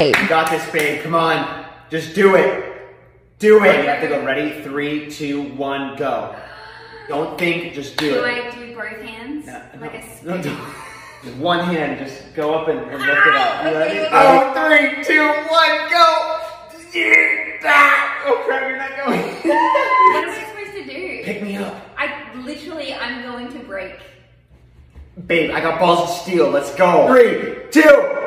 You got this, babe. Come on. Just do it. Do it. You have to go. Ready? Three, two, one, go. Don't think, just do Do it. I do both hands? No, like no, a spoon? one hand, just go up and, and lift it up. Ready? Oh, three, two, one, go! Oh crap, you're not going. What am I supposed to do? Pick me up. I literally, I'm going to break. Babe, I got balls of steel. Let's go. Three, two.